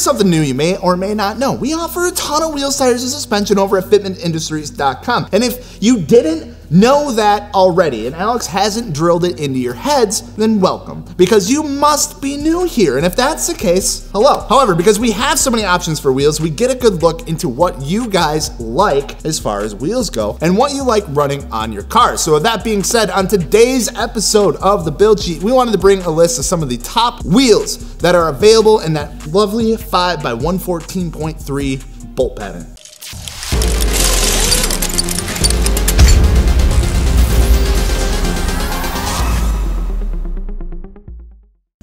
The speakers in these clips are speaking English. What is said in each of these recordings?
Here's something new you may or may not know. We offer a ton of wheels, tires, and suspension over at fitmentindustries.com. And if you didn't know that already and Alex hasn't drilled it into your heads, then welcome. Because you must be new here. And if that's the case, hello. However, because we have so many options for wheels, we get a good look into what you guys like as far as wheels go and what you like running on your car. So with that being said, on today's episode of the build sheet, we wanted to bring a list of some of the top wheels that are available in that lovely 5 by 114.3 bolt pattern.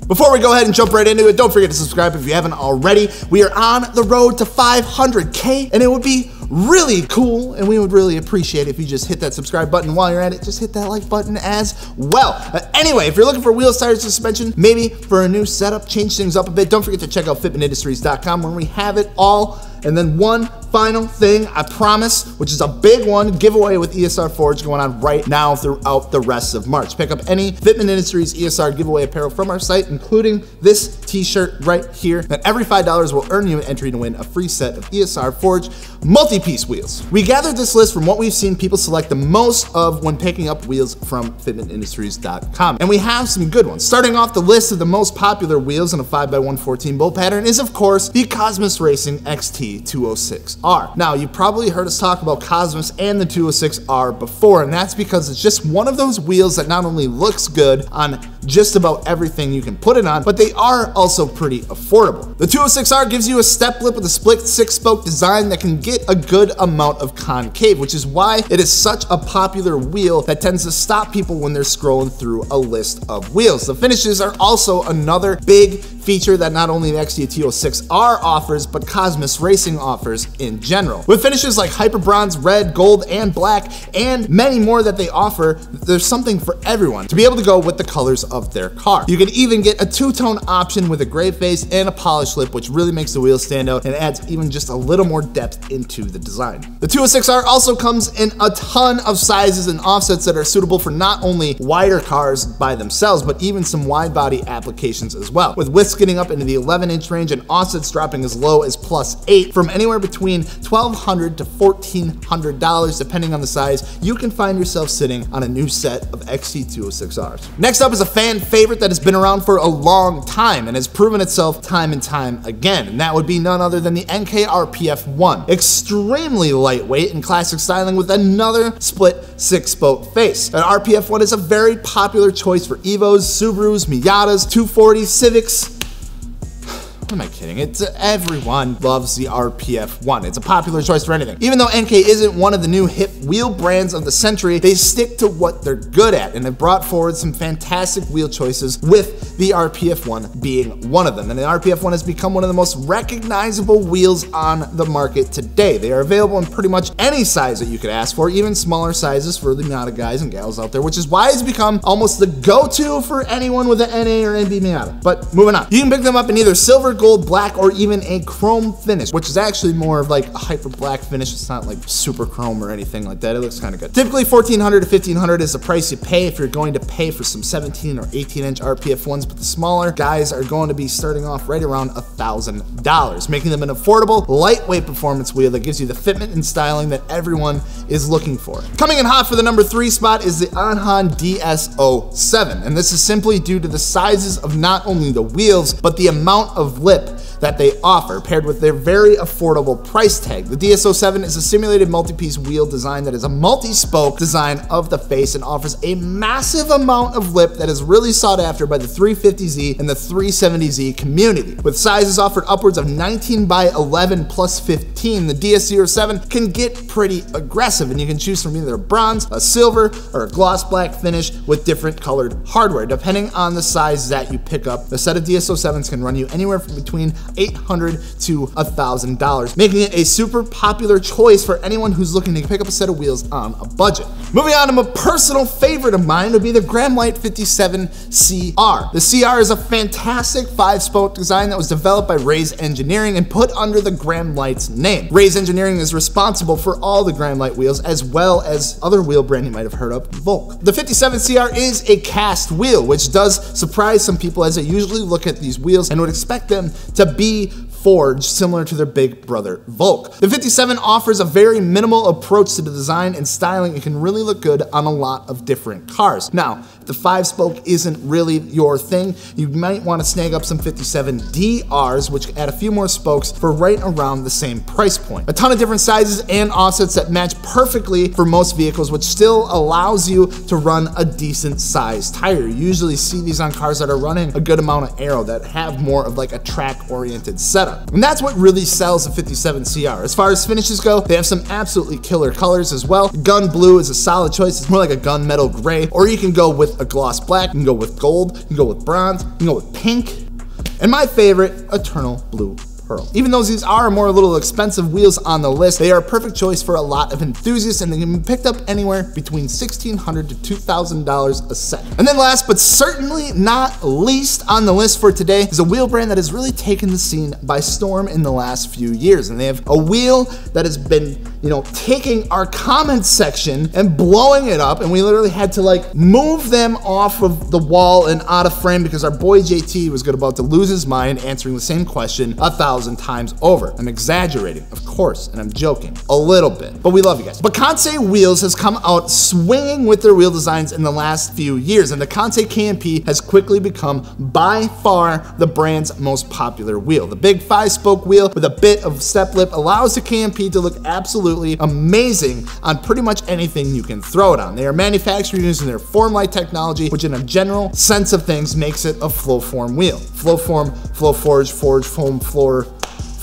Before we go ahead and jump right into it, don't forget to subscribe if you haven't already. We are on the road to 500K, and it would be really cool, and we would really appreciate if you just hit that subscribe button while you're at it. Just hit that like button as well. Anyway, if you're looking for wheels, tires, suspension, maybe for a new setup, change things up a bit, don't forget to check out fitmentindustries.com where we have it all and then one final thing, I promise, which is a big one, giveaway with ESR Forge going on right now throughout the rest of March. Pick up any Fitment Industries ESR giveaway apparel from our site, including this t-shirt right here. And every $5 will earn you an entry to win a free set of ESR Forge multi-piece wheels. We gathered this list from what we've seen people select the most of when picking up wheels from fitmentindustries.com. And we have some good ones. Starting off the list of the most popular wheels in a 5x114 bolt pattern is of course the Cosmis Racing XT 206R. Now, you probably heard us talk about Cosmis and the 206R before, and that's because it's just one of those wheels that not only looks good on just about everything you can put it on, but they are also pretty affordable. The 206R gives you a step lip with a split six spoke design that can get a good amount of concave, which is why it is such a popular wheel that tends to stop people when they're scrolling through a list of wheels. The finishes are also another big feature that not only the XT206R offers, but Cosmis Racing offers in general. With finishes like Hyper Bronze, Red, Gold, and Black, and many more that they offer, there's something for everyone to be able to go with the colors of their car. You can even get a two-tone option with a gray face and a polished lip, which really makes the wheel stand out and adds even just a little more depth into the design. The 206R also comes in a ton of sizes and offsets that are suitable for not only wider cars by themselves, but even some wide body applications as well. With widths getting up into the 11 inch range and offsets dropping as low as plus eight from anywhere between 1,200 to $1,400 depending on the size, you can find yourself sitting on a new set of XT206Rs. Next up is a fan favorite that has been around for a long time and has proven itself time and time again, and that would be none other than the Enkei RPF-1. Extremely lightweight and classic styling with another split six spoke face. An RPF-1 is a very popular choice for Evos, Subarus, Miatas, 240, Civics, what am I kidding? It's uh, everyone loves the RPF-1. It's a popular choice for anything. Even though Enkei isn't one of the new hip wheel brands of the century, they stick to what they're good at and have brought forward some fantastic wheel choices with the RPF-1 being one of them. And the RPF-1 has become one of the most recognizable wheels on the market today. They are available in pretty much any size that you could ask for, even smaller sizes for the Miata guys and gals out there, which is why it's become almost the go-to for anyone with an NA or NB Miata. But moving on. You can pick them up in either silver, gold, black, or even a chrome finish, which is actually more of like a hyper black finish. It's not like super chrome or anything like that. It looks kind of good. Typically 1400 to 1500 is the price you pay if you're going to pay for some 17 or 18 inch RPF ones, but the smaller guys are going to be starting off right around a thousand dollars, making them an affordable, lightweight performance wheel that gives you the fitment and styling that everyone is looking for. Coming in hot for the number three spot is the Aodhan DS07, and this is simply due to the sizes of not only the wheels, but the amount of lip that they offer, paired with their very affordable price tag. The DS07 is a simulated multi-piece wheel design that is a multi-spoke design of the face and offers a massive amount of lip that is really sought after by the 350Z and the 370Z community. With sizes offered upwards of 19 by 11 plus 15, the DS07 can get pretty aggressive and you can choose from either a bronze, a silver, or a gloss black finish with different colored hardware. Depending on the size that you pick up, the set of DS07s can run you anywhere from between 800 to $1,000, making it a super popular choice for anyone who's looking to pick up a set of wheels on a budget. Moving on to a personal favorite of mine would be the GramLight 57 CR. The CR is a fantastic five-spoke design that was developed by Rays Engineering and put under the GramLights name. Rays Engineering is responsible for all the GramLight wheels as well as other wheel brand you might have heard of, Volk. The 57 CR is a cast wheel, which does surprise some people as they usually look at these wheels and would expect them to be forged similar to their big brother Volk. The 57 offers a very minimal approach to the design and styling and can really look good on a lot of different cars. Now, the five spoke isn't really your thing, you might want to snag up some 57 DRs, which add a few more spokes for right around the same price point. A ton of different sizes and offsets that match perfectly for most vehicles, which still allows you to run a decent sized tire. You usually see these on cars that are running a good amount of aero that have more of like a track oriented setup. And that's what really sells the 57 CR. As far as finishes go, they have some absolutely killer colors as well. Gun blue is a solid choice. It's more like a gunmetal gray, or you can go with a gloss black, you can go with gold, you can go with bronze, you can go with pink, and my favorite, Eternal Blue Pearl. Even though these are more little expensive wheels on the list, they are a perfect choice for a lot of enthusiasts and they can be picked up anywhere between 1,600 to $2,000 a set. And then last but certainly not least on the list for today is a wheel brand that has really taken the scene by storm in the last few years. And they have a wheel that has been, you know, taking our comments section and blowing it up. And we literally had to like move them off of the wall and out of frame because our boy JT was about to lose his mind answering the same question a thousand times over. I'm exaggerating, of course, and I'm joking a little bit, but we love you guys. But Kansei Wheels has come out swinging with their wheel designs in the last few years, and the Kansei KNP has quickly become by far the brand's most popular wheel. The big five spoke wheel with a bit of step lip allows the KNP to look absolutely amazing on pretty much anything you can throw it on. They are manufactured using their Formlite technology, which in a general sense of things makes it a flow form wheel. Flow form, flow forge, forge, foam, floor,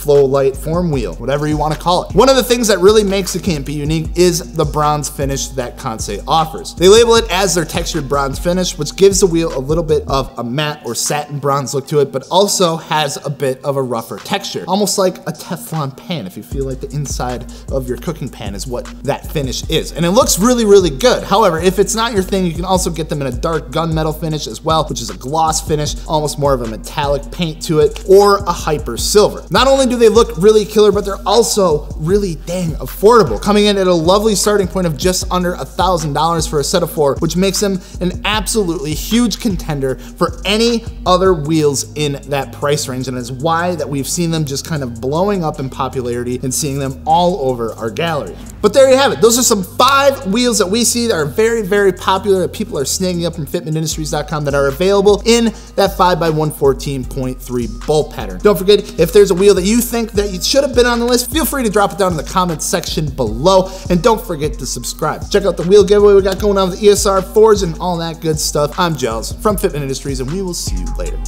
flow light form wheel, whatever you want to call it. One of the things that really makes the KNP unique is the bronze finish that Kansei offers. They label it as their textured bronze finish, which gives the wheel a little bit of a matte or satin bronze look to it, but also has a bit of a rougher texture, almost like a Teflon pan, if you feel like the inside of your cooking pan is what that finish is. And it looks really, really good. However, if it's not your thing, you can also get them in a dark gunmetal finish as well, which is a gloss finish, almost more of a metallic paint to it, or a hyper silver. Not only do do they look really killer, but they're also really dang affordable, coming in at a lovely starting point of just under a $1,000 for a set of four, which makes them an absolutely huge contender for any other wheels in that price range. And it's why that we've seen them just kind of blowing up in popularity and seeing them all over our gallery. But there you have it. Those are some five wheels that we see that are very, very popular that people are snagging up from fitmentindustries.com that are available in that 5x114.3 bolt pattern. Don't forget, if there's a wheel that you think that you should have been on the list, feel free to drop it down in the comments section below. And don't forget to subscribe. Check out the wheel giveaway we got going on with the ESR4s and all that good stuff. I'm Gels from Fitment Industries, and we will see you later.